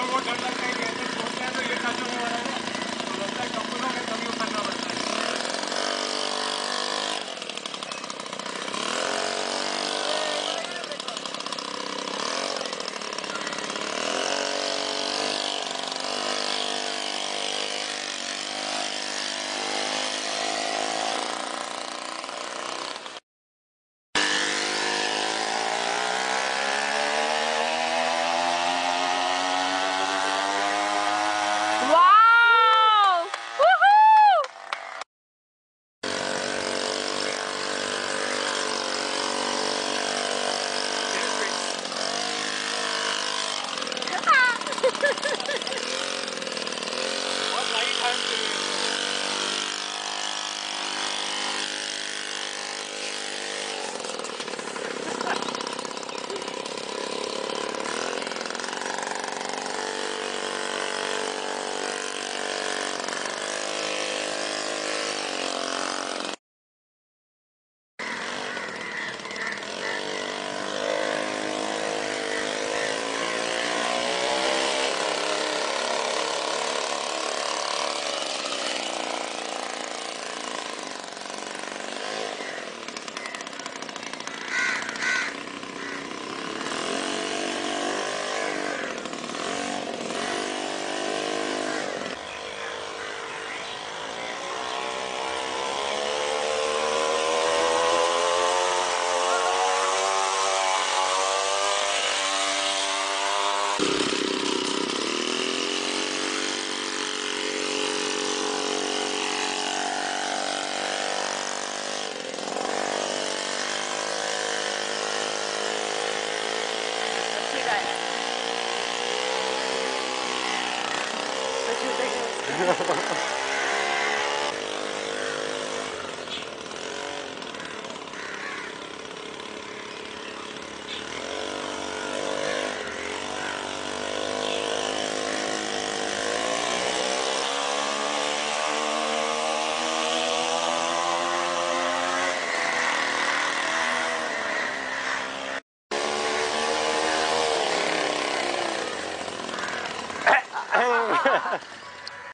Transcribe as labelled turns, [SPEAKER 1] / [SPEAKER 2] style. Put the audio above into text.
[SPEAKER 1] लोगों को डर लगता है कि ऐसे सोचते हैं तो ये खत्म हो रहा है। तो लगता है कंपनों में कभी उतरना पड़ता है Ha ha ha.